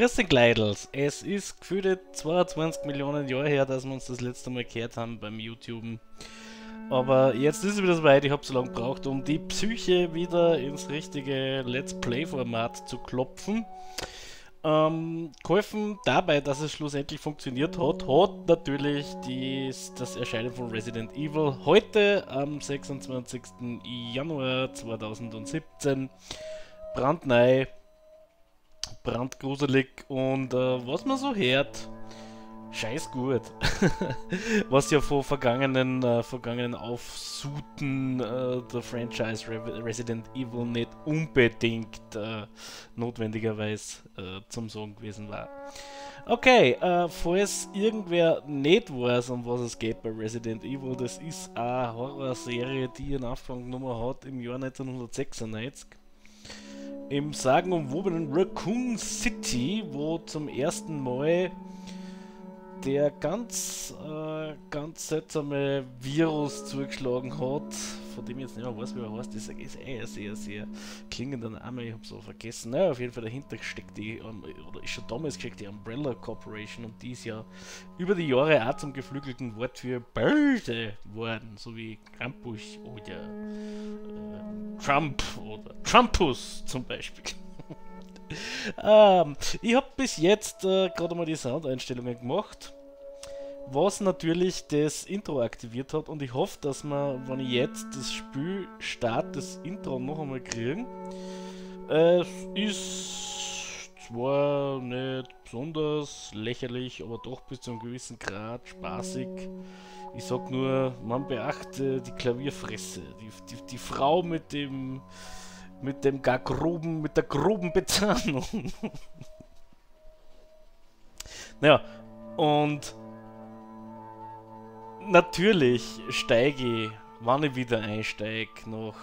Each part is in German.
Grüß den Gleidels. Es ist gefühlte 22 Millionen Jahre her, dass wir uns das letzte Mal gehört haben beim YouTube. Aber jetzt ist es wieder soweit, ich habe so lange gebraucht, um die Psyche wieder ins richtige Let's Play-Format zu klopfen. Ähm, geholfen dabei, dass es schlussendlich funktioniert hat, hat natürlich dies, das Erscheinen von Resident Evil heute am 26. Januar 2017 brandneu, brandgruselig und äh, was man so hört, scheiß gut. Was ja vor vergangenen, äh, vergangenen Aufsuten äh, der Franchise Re Resident Evil nicht unbedingt äh, notwendigerweise äh, zum Sagen gewesen war. Okay, äh, falls irgendwer nicht weiß, um was es geht bei Resident Evil, das ist eine Horrorserie, die ihren Anfang Nummer hat im Jahr 1996 im sagenumwobenen Raccoon City, wo zum ersten Mal der ganz, äh, ganz seltsame Virus zugeschlagen hat, von dem ich jetzt nicht mehr weiß, wie er heißt, das ist ein sehr, sehr klingender Name, ich habe so vergessen. Naja, auf jeden Fall dahinter steckt die, oder ist schon damals gesteckt die Umbrella Corporation und die ist ja über die Jahre auch zum geflügelten Wort für böse worden, so wie Krampus oder äh, Trump oder Trumpus zum Beispiel. ähm, ich habe bis jetzt äh, gerade mal die Soundeinstellungen gemacht, was natürlich das Intro aktiviert hat und ich hoffe, dass wir, wenn ich jetzt das Spiel start, das Intro noch einmal kriegen. Es ist zwar nicht besonders lächerlich, aber doch bis zu einem gewissen Grad spaßig. Ich sag nur, man beachte die Klavierfresse, die, die, die Frau mit dem mit dem gar groben, mit der groben Bezahlung. naja, und natürlich steige ich, wann ich wieder einsteige, nach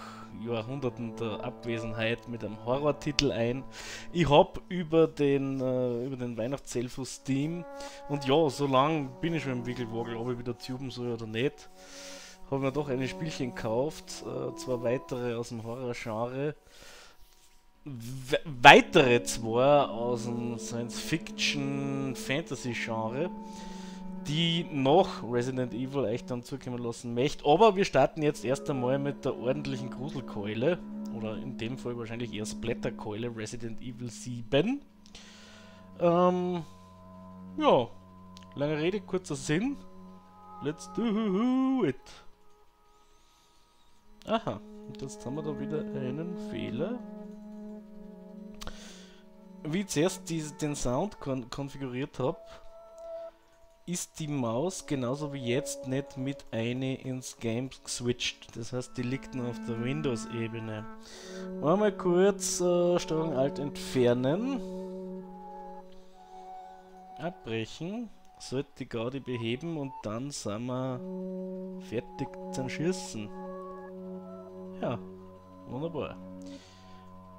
Jahrhunderten der Abwesenheit mit einem Horrortitel ein. Ich habe über den, äh, über den Weihnachtsself Steam und ja, so lang bin ich schon im Wickelwogel, ob ich wieder tuben soll oder nicht habe mir doch ein Spielchen gekauft, äh, zwei weitere aus dem Horror-Genre, We weitere zwei aus dem Science-Fiction-Fantasy-Genre, die noch Resident Evil echt dann zukommen lassen möchte. Aber wir starten jetzt erst einmal mit der ordentlichen Gruselkeule, oder in dem Fall wahrscheinlich eher Splatterkeule, Resident Evil 7. Ähm, ja, lange Rede, kurzer Sinn. Let's do it! Aha, und jetzt haben wir da wieder einen Fehler. Wie ich zuerst die, den Sound kon konfiguriert habe, ist die Maus genauso wie jetzt nicht mit eine ins Game geswitcht. Das heißt, die liegt nur auf der Windows-Ebene. Einmal kurz äh, Steuerung Alt entfernen. Abbrechen. Sollte die Gaudi beheben und dann sind wir fertig zum Schießen. Ja, wunderbar.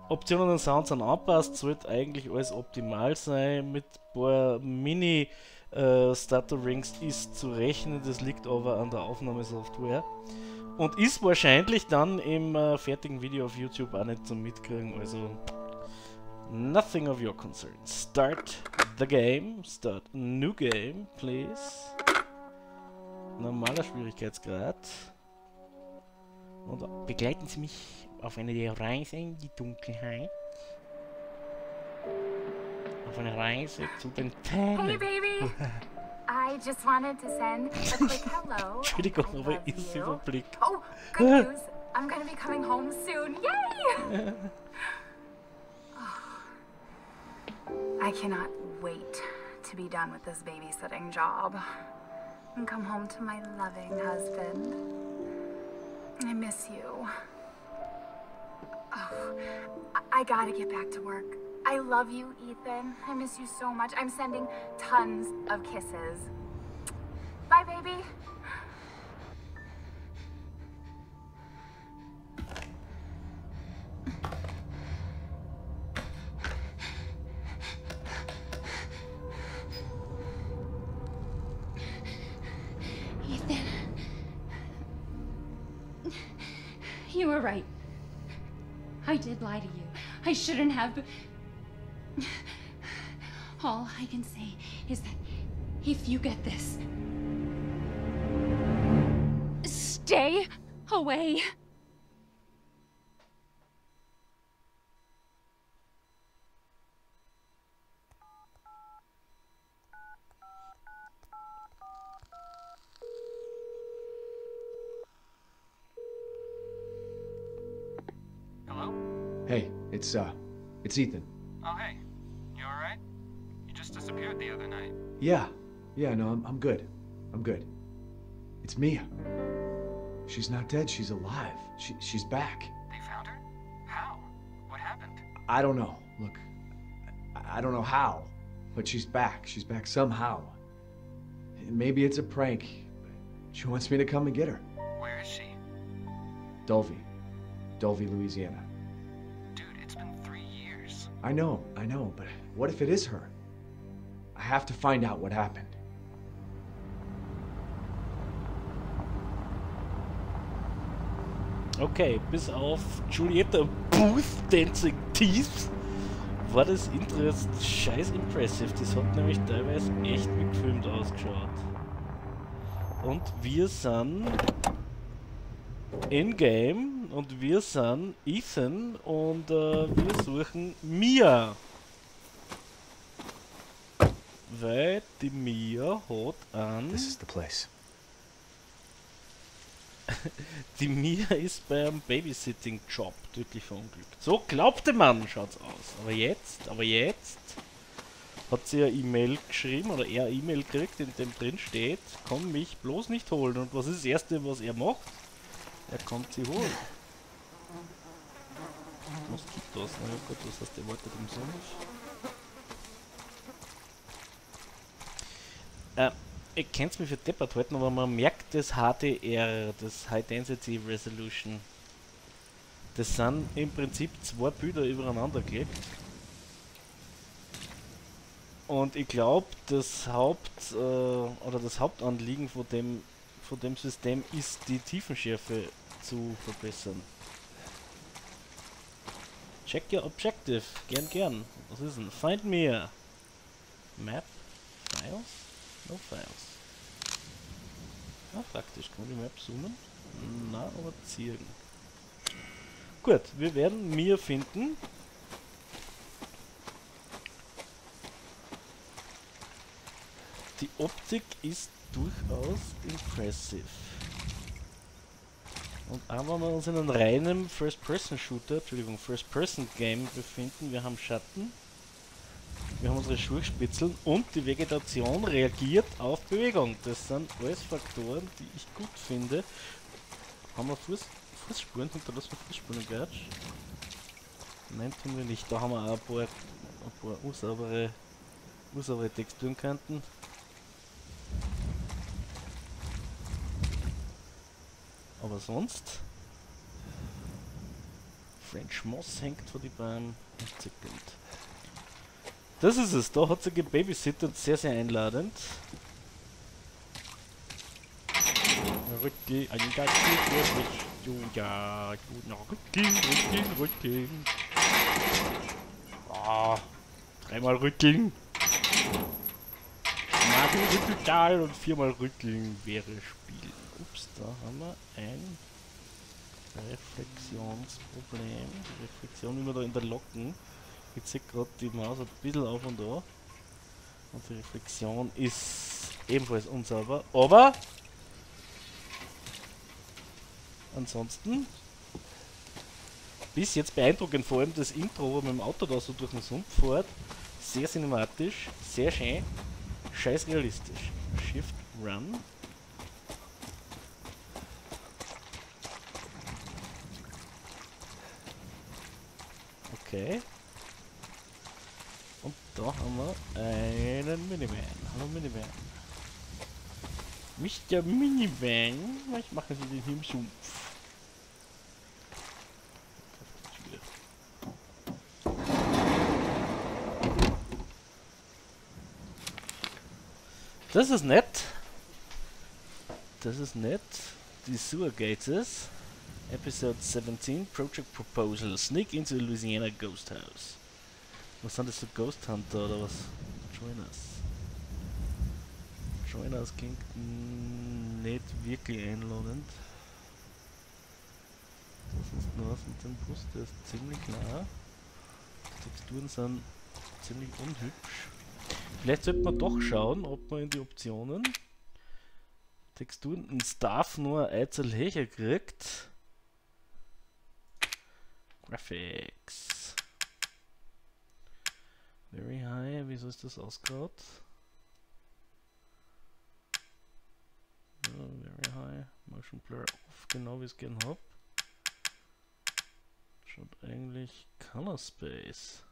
Optionen und Sounds sind anpasst, sollte eigentlich alles optimal sein. Mit ein paar Mini äh, Stutterings ist zu rechnen, das liegt aber an der Aufnahmesoftware. Und ist wahrscheinlich dann im äh, fertigen Video auf YouTube auch nicht zum Mitkriegen, also nothing of your concern. Start the game, start new game, please. Normaler Schwierigkeitsgrad. Und begleiten Sie mich auf eine Reise in die Dunkelheit. Auf eine Reise zu den Tänen. Hey, baby! I just wanted to send a quick hello. Entschuldigung, aber ist Überblick. Oh, good news. I'm gonna be coming home soon. Yay! I cannot wait to be done with this babysitting job and come home to my loving husband. I miss you. Oh, I, I gotta get back to work. I love you, Ethan. I miss you so much. I'm sending tons of kisses. Bye, baby. Ethan. You were right. I did lie to you. I shouldn't have. All I can say is that if you get this, stay away. Hello? Hey, it's uh, it's Ethan. Oh, hey. You alright? You just disappeared the other night. Yeah, yeah, no, I'm, I'm good. I'm good. It's Mia. She's not dead. She's alive. She, she's back. They found her? How? What happened? I don't know. Look, I, don't know how, but she's back. She's back somehow. And maybe it's a prank. She wants me to come and get her. Where is she? Dulvey, Dulvey, Louisiana. Dude, it's been three years. I know, I know, but what if it is her? Have to find out what happened. Okay, bis auf Julietta Booth Dancing Teeth war das Interest scheiß impressive. Das hat nämlich teilweise echt wie gefilmt ausgeschaut. Und wir sind in-game und wir sind Ethan und äh, wir suchen Mia. Weil die Mia hat an... This is the place. Die Mia ist beim Babysitting-Job tödlich verunglückt. So glaubte man, schaut's aus. Aber jetzt, aber jetzt hat sie eine E-Mail geschrieben oder er eine E-Mail gekriegt, in dem drin steht, komm mich bloß nicht holen. Und was ist das erste, was er macht? Er kommt sie holen. Moskitos, na ja gut, was heißt, der wartet umsonst? Äh, ihr könnt mich für deppert halten, aber man merkt das HDR, das High Density Resolution. Das sind im Prinzip zwei Bilder übereinander gelegt. Und ich glaube, das Haupt äh, oder das Hauptanliegen von dem von dem System ist die Tiefenschärfe zu verbessern. Check your objective. Gern, gern. Was ist denn? Find me. Map. Files? No files. Ja, praktisch. Kann man die Map zoomen? Na, aber ziehen. Gut, wir werden mir finden. Die Optik ist durchaus impressive. Und auch wenn wir uns in einem reinen First-Person-Shooter, Entschuldigung, First-Person-Game befinden, wir haben Schatten, wir haben unsere Schurchspitzeln und die Vegetation reagiert auf Bewegung. Das sind alles Faktoren, die ich gut finde. Haben wir Fuß, Fußspuren? Hinterlassen wir Fußspuren im? Nein, tun wir nicht. Da haben wir auch ein paar, ein paar unsaubere, unsaubere Texturenkanten. Aber sonst... French Moss hängt vor die Beine. Entzückend. Das ist es, da hat sie gebabysittet, sehr, sehr einladend. Rückgehen, ja, rückgehen, rückgehen, rückgehen. Ah, dreimal rückgehen. Magen Rückeltal und viermal rückgehen wäre Spiel. Ups, da haben wir ein Reflexionsproblem. Reflexion immer da in der Locken. Ich ziehe gerade die Maus ein bisschen auf und da. Und die Reflexion ist ebenfalls unsauber. Aber ansonsten bis jetzt beeindruckend, vor allem das Intro, wo man mit dem Auto da so durch den Sumpf fährt. Sehr cinematisch, sehr schön, scheiß realistisch. Shift Run. Okay. Da haben wir einen Minivan. Hallo Minivan. Mr. Minivan, was machen Sie denn hier im Sumpf? Das ist nett. Das ist nett. Die Sewer Gates. Episode 17, Project Proposal. Sneak into Louisiana Ghost House. Was sind das so Ghost Hunter oder was? Join Us. Join Us klingt nicht wirklich einladend. Das ist nur mit dem Bus, der ist ziemlich klar. Die Texturen sind ziemlich unhübsch. Vielleicht sollte man doch schauen, ob man in die Optionen Texturen und Staff nur einzeln Hecher kriegt. Graphics. Very high, wieso ist das ausgegraut? Ja, very high, Motion Blur off, genau wie ich es gern hab. Schaut eigentlich Color Space.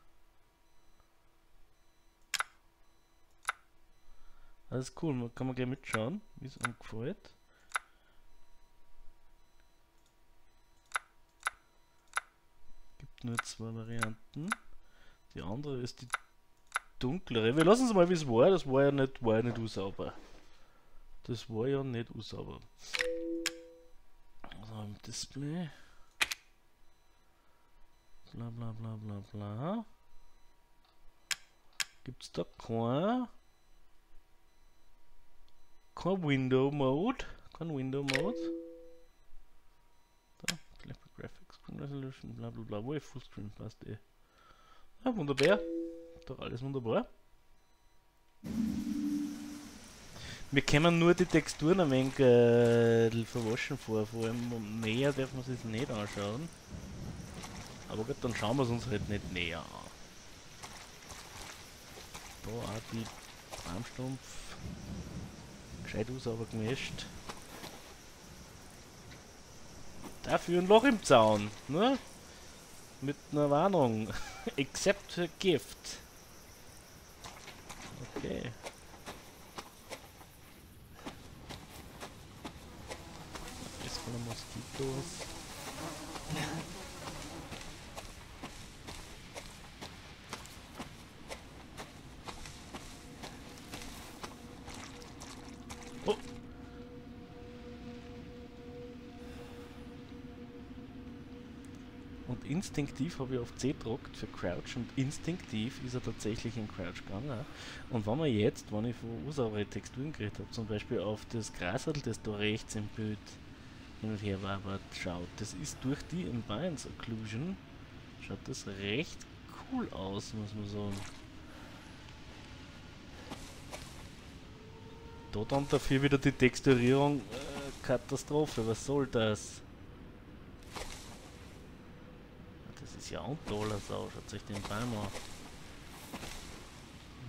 Alles cool, man kann man gleich mitschauen, wie es einem gefällt. Gibt nur zwei Varianten. Die andere ist die dunklere. Wir lassen es mal wie es war, das war ja nicht, war ja nicht unsauber. Das war ja nicht unsauber. So, im Display. Bla bla bla bla bla. Gibt's da kein kein Window Mode. Kein Window Mode. Da, Graphics, Screen Resolution, bla bla bla. Wo ist Fullscreen? Passt eh. Ja, wunderbar. Doch alles wunderbar. Wir können nur die Texturen ein wenig äh, verwaschen vor. Vor allem näher darf man sich nicht anschauen. Aber gut, dann schauen wir es uns halt nicht näher an. Da auch die Armstumpf gescheit sauber gemischt. Dafür ein Loch im Zaun, ne? Mit einer Warnung. Except Gift. Okay. Jetzt von Moskitos. Instinktiv habe ich auf C gedruckt für Crouch und instinktiv ist er tatsächlich in Crouch gegangen. Und wenn man jetzt, wenn ich von unsaubere Texturen geredet habe, zum Beispiel auf das Grasel, das da rechts im Bild hin und her wabert, schaut, das ist durch die Imbalance Occlusion, schaut das recht cool aus, muss man sagen. Da dann dafür wieder die Texturierung äh, Katastrophe, was soll das? Das ist ja auch toller Sau, schaut euch den Baum an.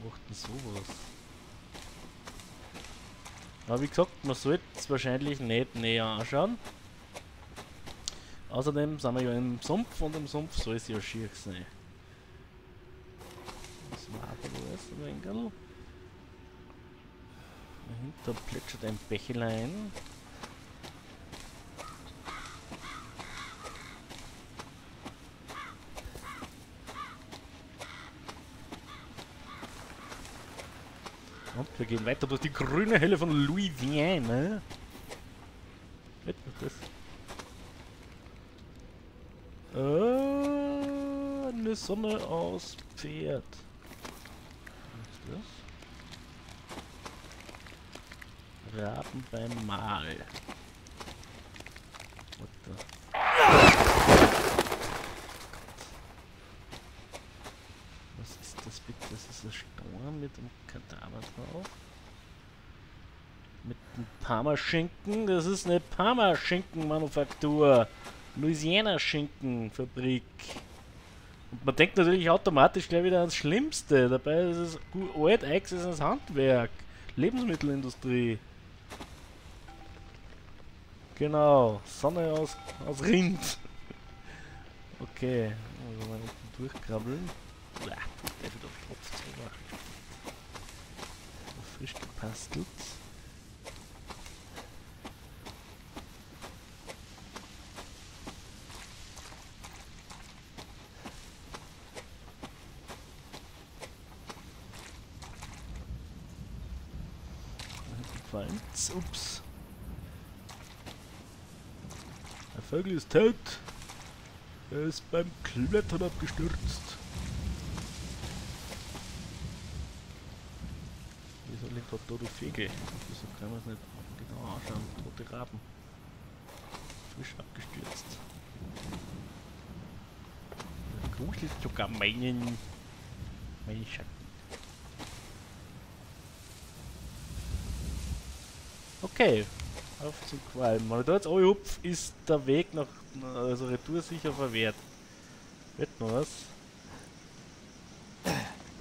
Macht denn sowas? Aber wie gesagt, man sollte es wahrscheinlich nicht näher anschauen. Außerdem sind wir ja im Sumpf und im Sumpf soll es ja schier sein. Das war aber alles ein wenig. Dahinter plätschert ein Bächelein. Und wir gehen weiter durch die grüne Helle von Louisiana. Was ist das? Äh, eine Sonne aus Pferd. Was ist das? Raten beim Mahl. What the? Was ist das bitte? Das ist ein Sturm mit einem Kadaver drauf. Mit einem Parmaschinken. Das ist eine Parmaschinken-Manufaktur. Louisiana-Schinkenfabrik. Und man denkt natürlich automatisch gleich wieder ans Schlimmste. Dabei ist es gut alt eingesessenes Handwerk. Lebensmittelindustrie. Genau. Sonne aus, aus Rind. Okay. Also mal unten durchkrabbeln. Uah, der wird auf Tropf. Frisch gepastelt. Fallen. Ups. Der Vogel ist tot. Er ist beim Klettern abgestürzt. da liegt da tote Vögel. Wieso können wir es nicht genau anschauen? Tote Raben. Frisch abgestürzt. Das gruselt sogar meinen, meinen Schatten. Okay, auf zum Qualm. Wenn ich da jetzt hupf, ist der Weg nach, also Retour sicher verwehrt. Wird noch was?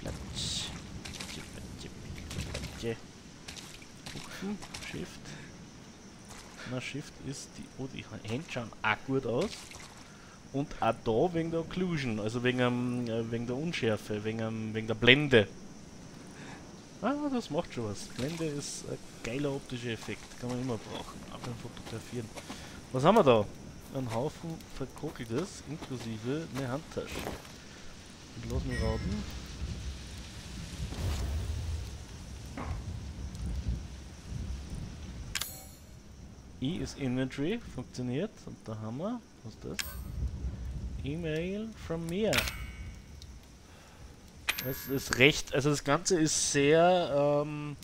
Platsch. Hupfen, Shift. Na, Shift ist die. Oh, die Hände schauen auch gut aus. Und auch da wegen der Occlusion, also wegen, ähm, wegen der Unschärfe, wegen, ähm, wegen der Blende. Ah, das macht schon was. Blende ist ein geiler optischer Effekt. Kann man immer brauchen. Auch beim Fotografieren. Was haben wir da? Ein Haufen verkokeltes, inklusive eine Handtasche. Und lass mich raten. I ist Inventory, funktioniert. Und da haben wir, was ist das? E-Mail from mir. Es ist recht, also das Ganze ist sehr ähm,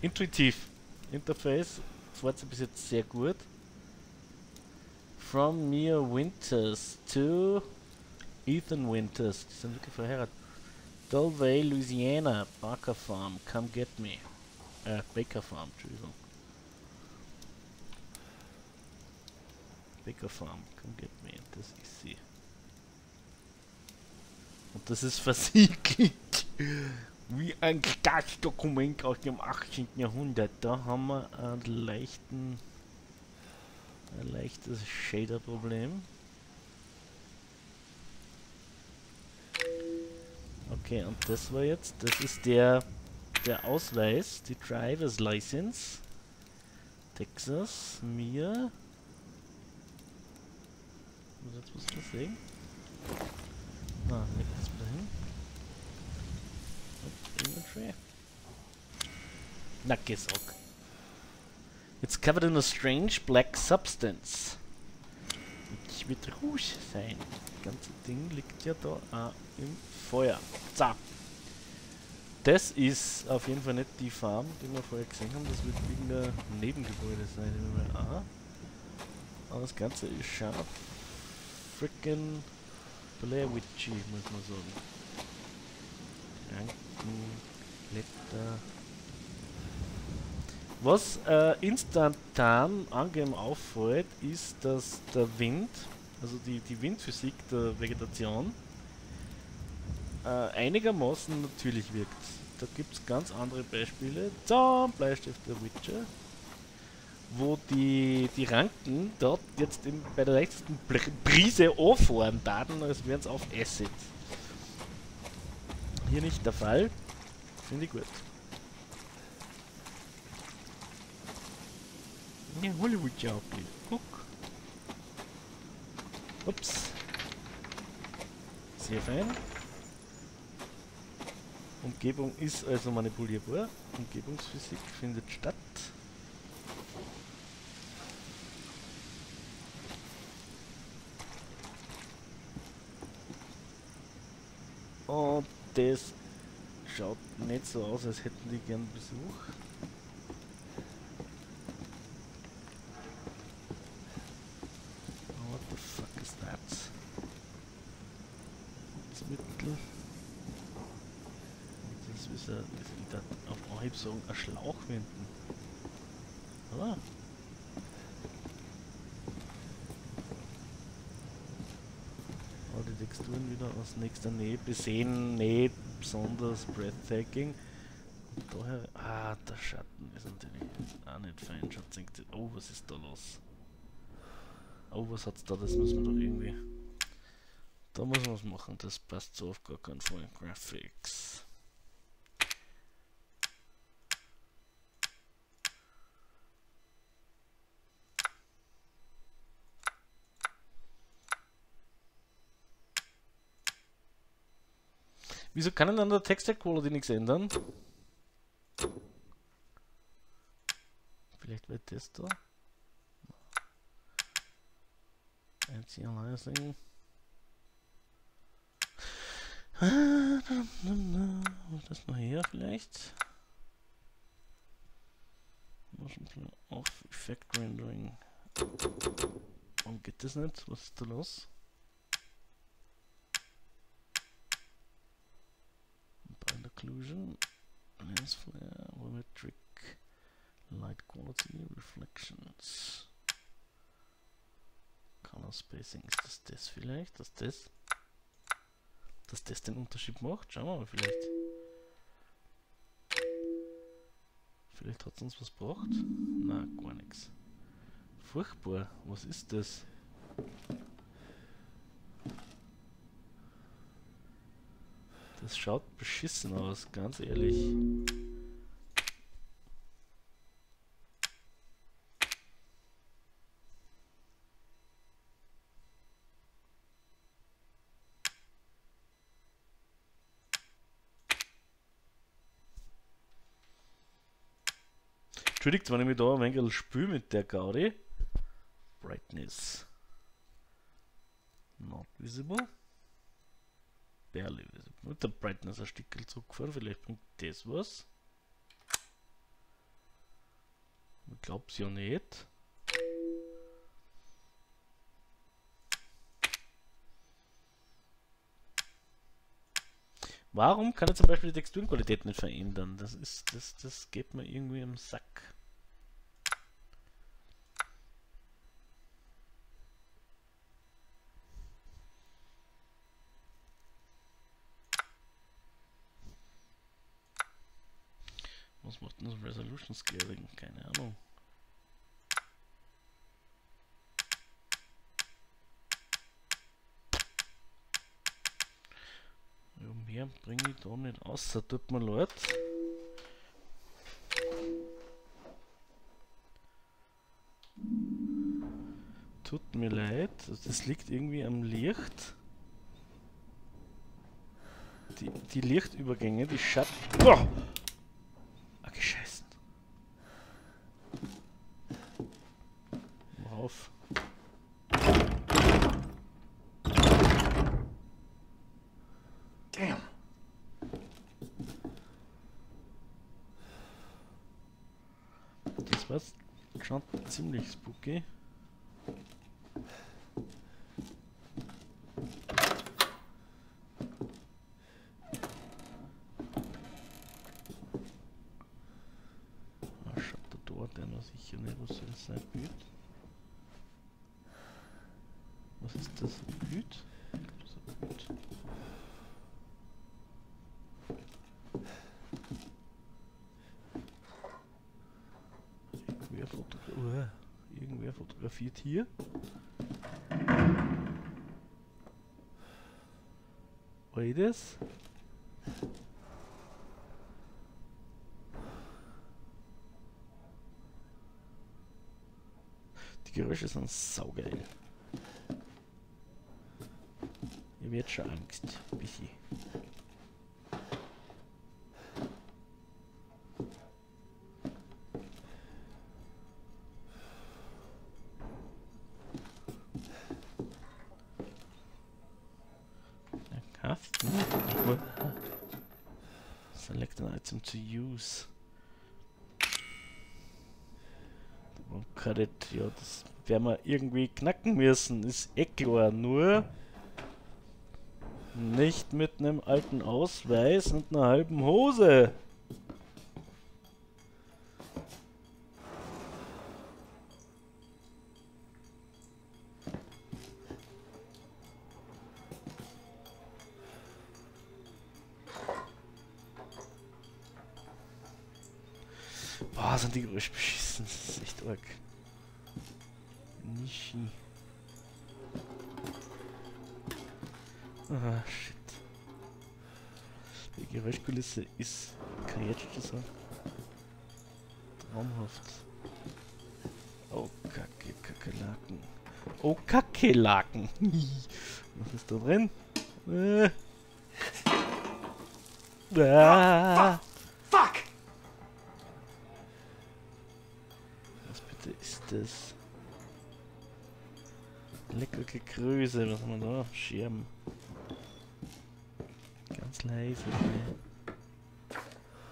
intuitiv. Interface fährt sich bis jetzt sehr gut. From Mia Winters to Ethan Winters. Die sind wirklich verheiratet. Dolvay, Louisiana, Barker Farm, come get me. Äh, Baker Farm, Entschuldigung. Baker Farm, come get me. Das ist sie. Und das ist versiegelt. Wie ein Staatsdokument aus dem 18. Jahrhundert. Da haben wir einen leichten, ein leichtes Shader-Problem. Okay, und das war jetzt, das ist der, der Ausweis, die Driver's License. Texas, mir. Muss jetzt was sehen? Ah, leg das wieder hin. Inventory. Na, Gesock. It's covered in a strange black substance. Ich wird Rouge sein. Das ganze Ding liegt ja da auch im Feuer. So. Das ist auf jeden Fall nicht die Farm, die wir vorher gesehen haben. Das wird irgendein Nebengebäude sein. Aber das Ganze ist scharf. Freaking Blair Witchy, muss man sagen. Ranken, Blätter. Was äh, instantan angeben auffällt, ist, dass der Wind, also die, die Windphysik der Vegetation, äh, einigermaßen natürlich wirkt. Da gibt es ganz andere Beispiele. Da, Bleistift der Witcher wo die, die Ranken dort jetzt im, bei der leichtesten Brise anfahren daten, als wären es auf Acid. Hier nicht der Fall. Finde ich gut. Ne, Hollywood-Schaukel. Guck. Ups. Sehr fein. Umgebung ist also manipulierbar. Umgebungsphysik findet statt. Und das schaut nicht so aus, als hätten die gern Besuch. What the fuck is that? Mittel. Das ist, ist auf Anhieb sagen, ein Schlauch wenden. Oder? Aus nächster Nähe besehen, nicht besonders breathtaking. Daher, ah, der Schatten ist natürlich auch nicht fein. Schaut, denkt, oh, was ist da los? Oh, was hat's da? Das müssen wir doch irgendwie. Da muss man was machen, das passt so auf gar keinen Fall. Graphics. Wieso kann denn an der Texture Quality nichts ändern? Vielleicht wird das da. Anti-Aliasing. Das noch hier vielleicht. Auf Effect Rendering. Warum geht das nicht? Was ist da los? Occlusion, Lens Flare, Volumetric, Light Quality, Reflections. Color Spacing, ist das das vielleicht? Dass das, dass das den Unterschied macht? Schauen wir mal vielleicht. Vielleicht hat es uns was gebracht? Na, gar nichts. Furchtbar. Was ist das? Das schaut beschissen aus, ganz ehrlich. Entschuldigt, wenn ich mich da ein wenig spüle mit der Gaudi. Brightness. Not visible. Barely visible. Mit der Brightness ein Stückchen zurückgefahren, vielleicht bringt das was. Ich glaub's ja nicht. Warum kann er zum Beispiel die Texturenqualität nicht verändern? Das ist, das, das geht mir irgendwie im Sack. Das Resolution Scaling? Keine Ahnung. Ja, mehr bringe ich da nicht außer tut mir leid. Tut mir leid, das liegt irgendwie am Licht. Die, die Lichtübergänge, die Schatten. Oh! Auf. Damn. Das war's schon ziemlich spooky. Ah, schaut da dort der noch sicher nicht, was soll das sein? Bild? Was ist das? Ein Bild? Das ist ein Bild. Irgendwer, fotogra Uah, irgendwer fotografiert hier. Das? Die Geräusche sind saugeil. Hab jetzt schon Angst. Bisschen. Der Kasten. Wo- Select an item to use. Oh, cut it. Ja, das werden wir irgendwie knacken müssen. Ist eh klar. Nur nicht mit einem alten Ausweis und einer halben Hose. Kakerlaken. Was ist da drin? Äh. Ah. Fuck! Was bitte ist das? Lecker Gegröße, was haben wir da? Schirm. Ganz leise.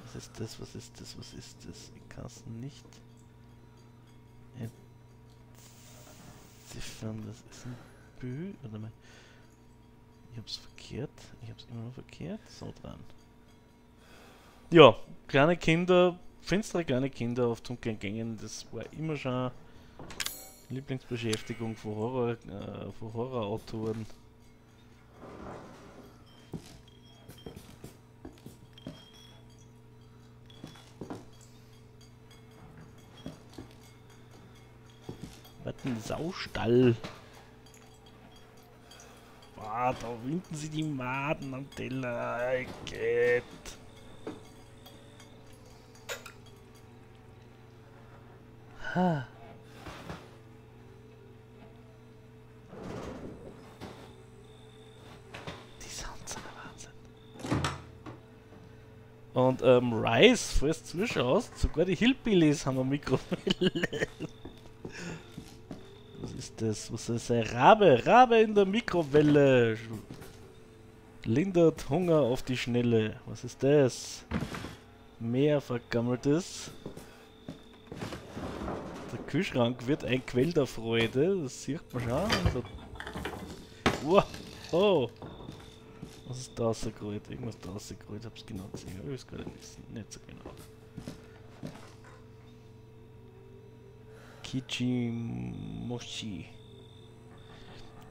Was ist das? Was ist das? Was ist das? Ich kann es nicht Entziffern, das ist ein Bü. Warte mal. Ich hab's verkehrt. Ich hab's immer noch verkehrt. So dran. Ja, kleine Kinder, finstere kleine Kinder auf dunklen Gängen, das war immer schon Lieblingsbeschäftigung von, Horror, äh, von Horrorautoren. Ein Saustall. Ah, da winden sie die Maden am Teller. Geht. Ha. Die Sounds. Und ähm, Rice, falls du zuschaust, sogar die Hillbillies haben eine Mikrowelle. Das? Was ist ein Rabe? Rabe in der Mikrowelle. Lindert Hunger auf die Schnelle. Was ist das? Mehr vergammeltes. Der Kühlschrank wird ein Quell der Freude. Das sieht man schon. Also wow. Oh. Was ist da rausgerollt? Irgendwas da rausgerollt. Ich hab's genau gesehen. Ich weiß gar nicht, nicht so genau. Kichimoshi.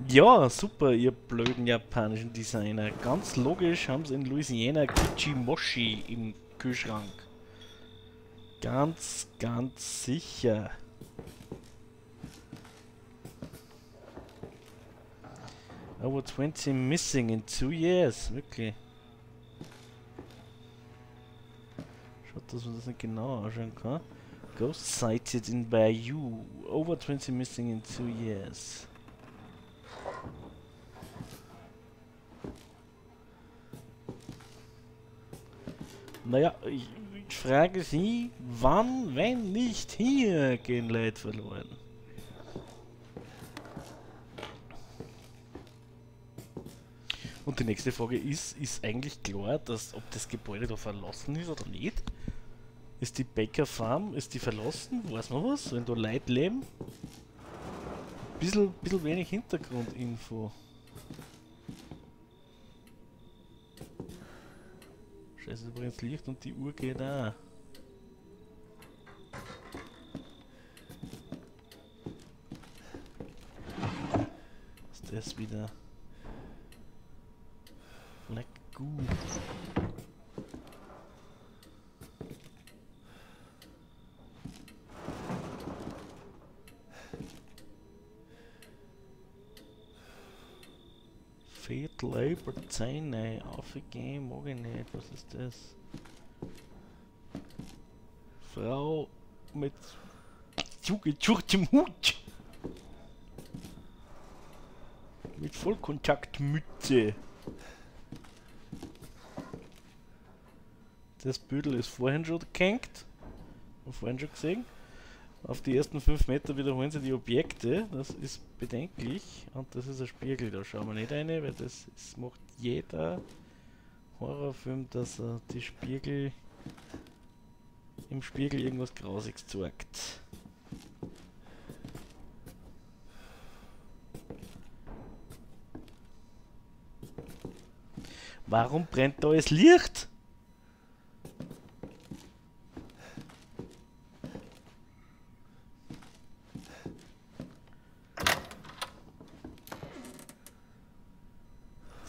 Ja, super, ihr blöden japanischen Designer. Ganz logisch haben sie in Louisiana Kichimoshi im Kühlschrank. Ganz, ganz sicher. Over 20 missing in two years, wirklich. Schaut, dass man das nicht genau anschauen kann. Ghost sighted in Bayou. Over 20 missing in two years. Naja, ich, ich frage Sie, wann, wenn nicht hier, gehen Leute verloren? Und die nächste Frage ist, ist eigentlich klar, dass ob das Gebäude da verlassen ist oder nicht? Ist die Baker Farm, ist die verlassen? Weiß man was? Wenn da Leute leben? Bisschen, bisschen wenig Hintergrundinfo. Scheiße, übrigens Licht und die Uhr geht auch. Ist das wieder? Black Goo. Labor Zähne, aufgegeben, mag ich nicht, was ist das? Frau mit zugezurrtem Hut. Mit Vollkontaktmütze. Das Büdel ist vorhin schon wir vorhin schon gesehen. Auf die ersten 5 Meter wiederholen sie die Objekte. Das ist bedenklich. Und das ist ein Spiegel. Da schauen wir nicht rein, weil das ist, macht jeder Horrorfilm, dass er die Spiegel im Spiegel irgendwas Grausiges zeigt. Warum brennt da das Licht?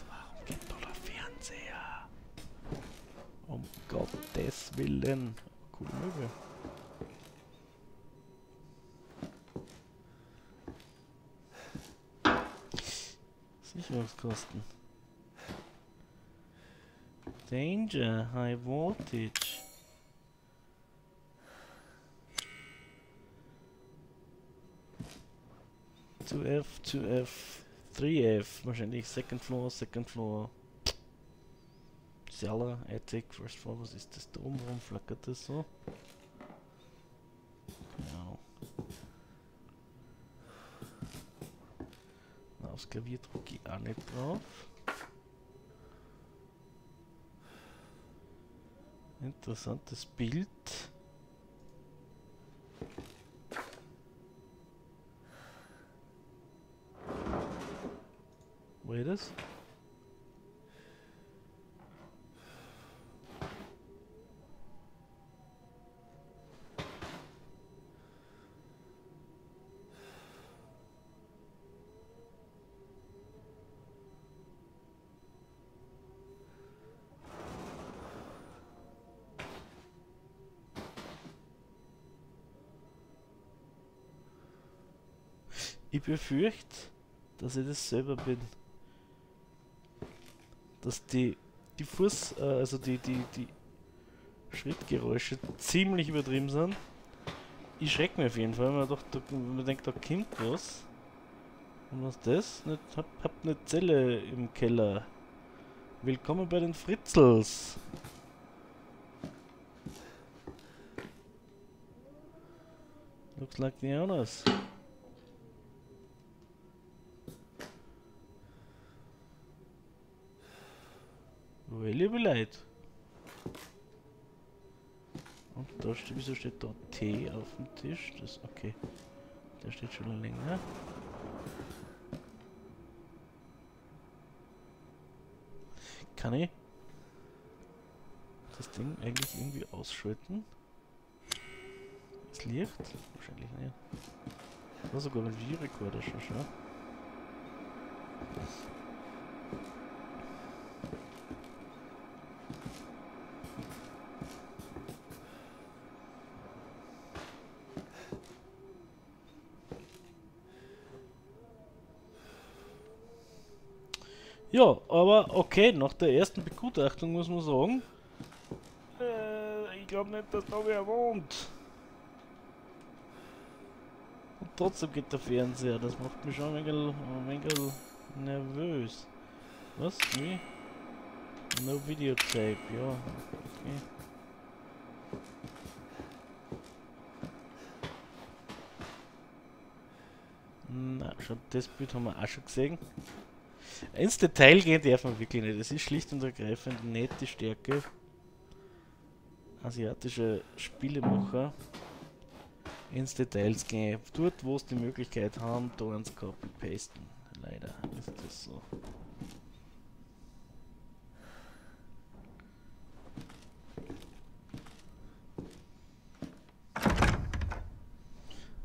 Warum geht da der Fernseher? Um Gottes Willen. Coole Möbel. Sicherungskosten. Danger, high voltage. Two F, two F, three F, wahrscheinlich second floor, second floor. Cellar, attic, first floor, was ist das da oben? Warum flackert das so? Gravierdruck auch nicht drauf. Interessantes Bild. War das? Ich befürchte, dass ich das selber bin. Dass die, die Fuß, äh, also die, die, die Schrittgeräusche ziemlich übertrieben sind. Ich schreck mir auf jeden Fall, weil man, doch, da, man denkt, da kommt was. Und was ist das? Nicht, hab, hab eine Zelle im Keller. Willkommen bei den Fritzels. Looks like the owners. Leute. Und da steht, wieso steht da Tee auf dem Tisch? Das, okay. Der steht schon länger. Kann ich das Ding eigentlich irgendwie ausschalten? Das Licht? Wahrscheinlich nicht. War sogar ein Videorekorder schon, schau. Ja, aber okay, nach der ersten Begutachtung muss man sagen, äh, ich glaube nicht, dass da wer wohnt. Und trotzdem geht der Fernseher, das macht mich schon ein wenig, ein wenig nervös. Was? Wie? No Videotape, ja, okay. Na, schon das Bild haben wir auch schon gesehen. Ins Detail gehen darf man wirklich nicht. Es ist schlicht und ergreifend nicht die Stärke asiatischer Spielemacher ins Details gehen. Dort, wo es die Möglichkeit haben, da ins Copy-Pasten. Leider ist das so.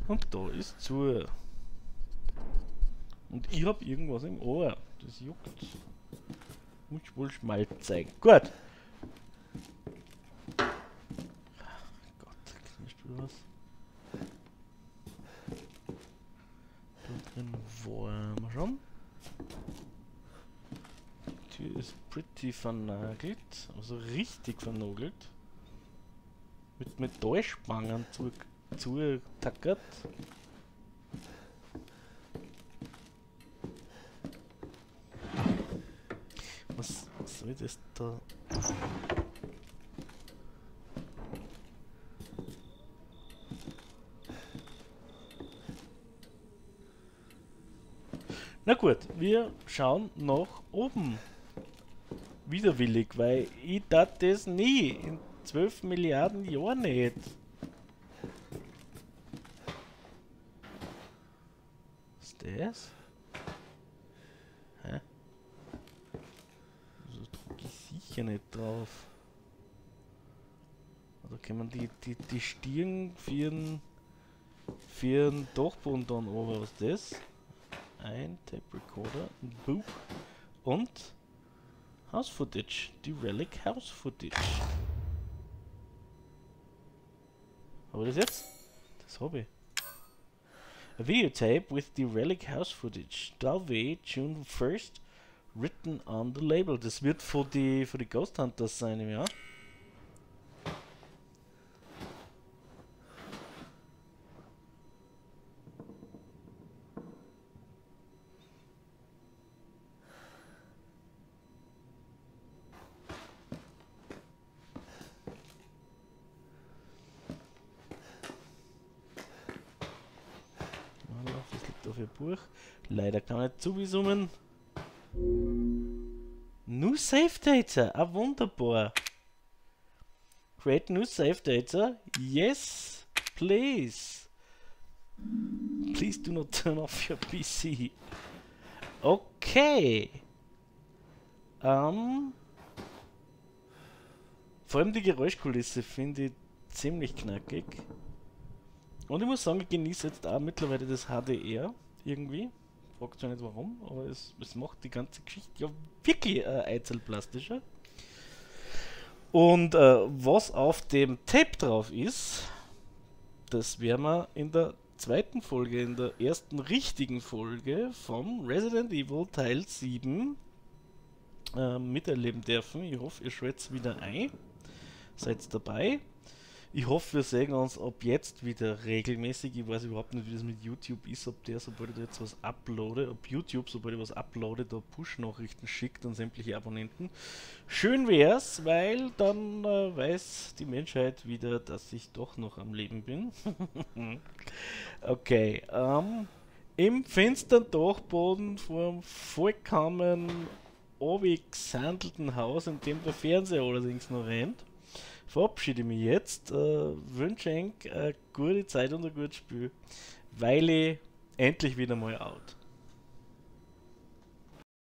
Und da ist zu. Und ich hab irgendwas im Ohr. Das juckt. Muss wohl Schmalz zeigen. Gut. Gott, knirscht wieder was. Da drin wollen wir schon. Die Tür ist pretty vernagelt. Also richtig vernagelt. Mit Metallspangen zugetackert. Zu was, was soll das da? Na gut, wir schauen nach oben. Widerwillig, weil ich das nie. In 12 Milliarden Jahren nicht. Was ist das? Hä? So drücke ich sicher nicht drauf. Oder kann man die, die, Stirn für den Dachboden dann oben, was ist das? Ein Tape Recorder, ein Buch und House Footage, die Relic House Footage. Ich das jetzt? Das habe ich. A videotape with the Relic House Footage. Dalve, June 1st, written on the label. Das wird für die, für die Ghost Hunters sein Jahr. Mal Was liegt da für ein Buch? Zubezoomen. New Save Data, ah wunderbar. Create new save data. Yes, please. Please do not turn off your PC. Okay. Ähm, vor allem die Geräuschkulisse finde ich ziemlich knackig. Und ich muss sagen, ich genieße jetzt auch mittlerweile das HDR irgendwie. Fragt zwar nicht warum, aber es, es macht die ganze Geschichte ja wirklich äh, einzelplastischer. Und äh, was auf dem Tape drauf ist, das werden wir in der zweiten Folge, in der ersten richtigen Folge von Resident Evil Teil 7 äh, miterleben dürfen. Ich hoffe, ihr schwätzt wieder ein. Seid dabei. Ich hoffe, wir sehen uns ab jetzt wieder regelmäßig. Ich weiß überhaupt nicht, wie das mit YouTube ist, ob der, sobald ich jetzt was uploade, ob YouTube, sobald ich was uploade, da Push-Nachrichten schickt an sämtliche Abonnenten. Schön wär's, weil dann äh, weiß die Menschheit wieder, dass ich doch noch am Leben bin. okay, ähm, im finsteren Dachboden einem vollkommen abgesandelten Haus, in dem der Fernseher allerdings noch rennt verabschiede mich jetzt. Äh, wünsche euch eine gute Zeit und ein gutes Spiel, weil ich endlich wieder mal out.